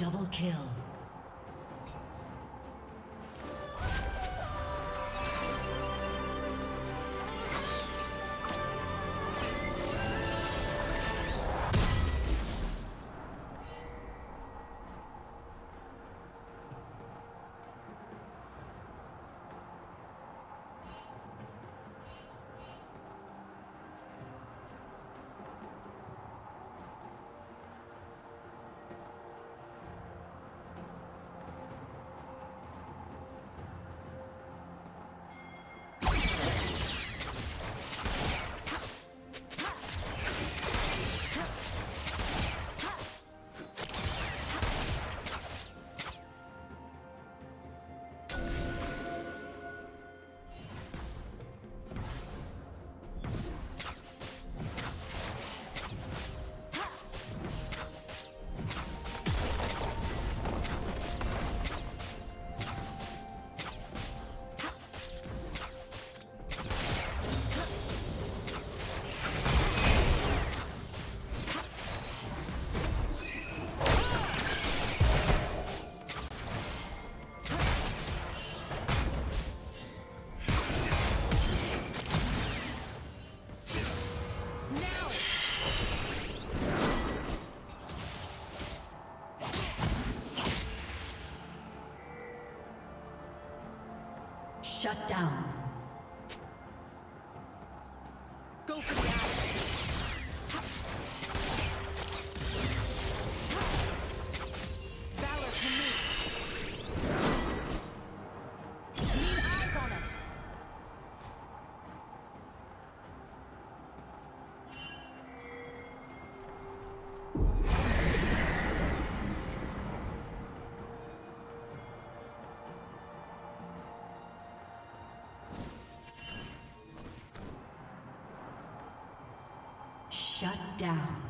Double kill. Shut down. Shut down.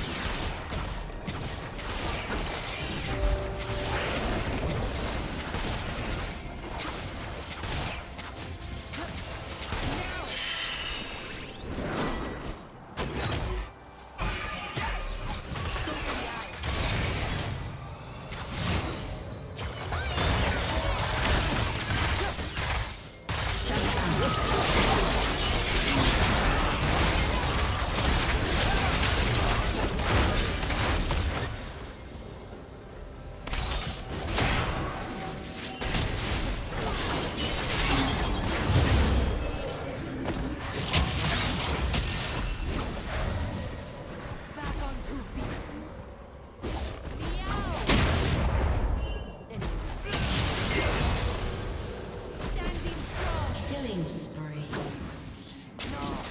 No.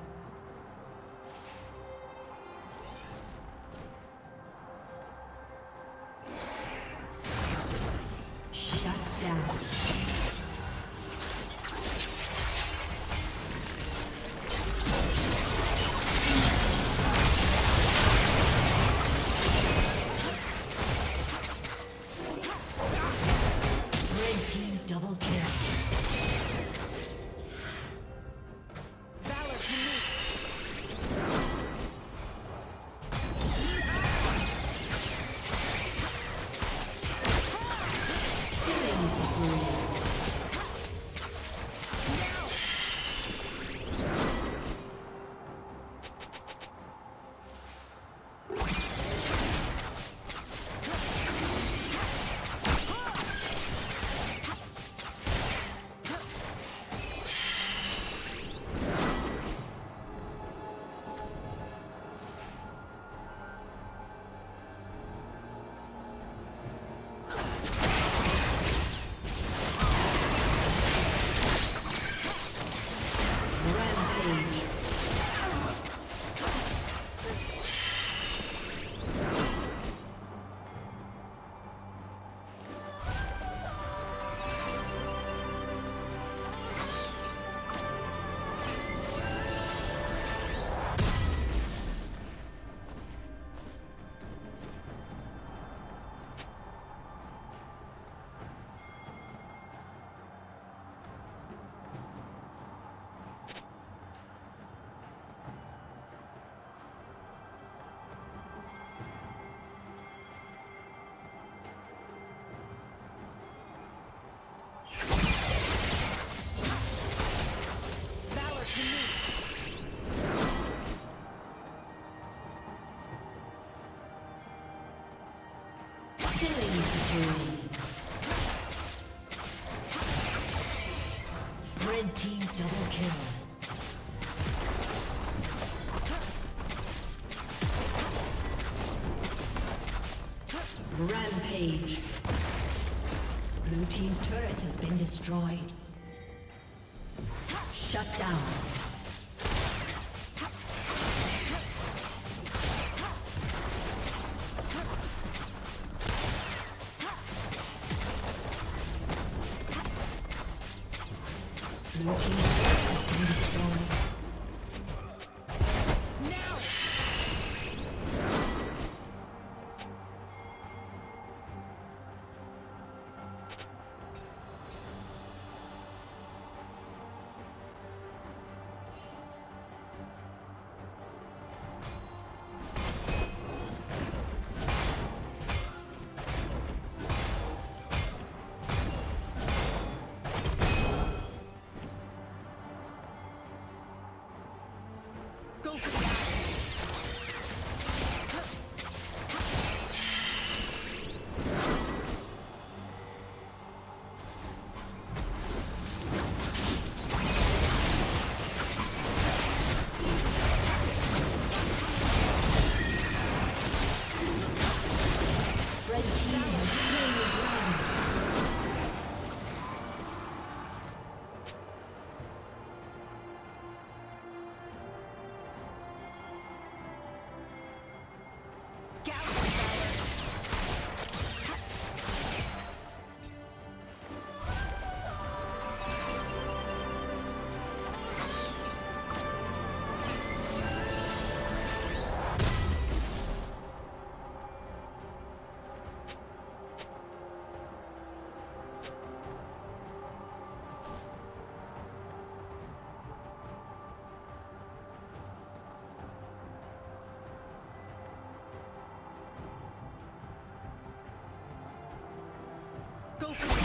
Go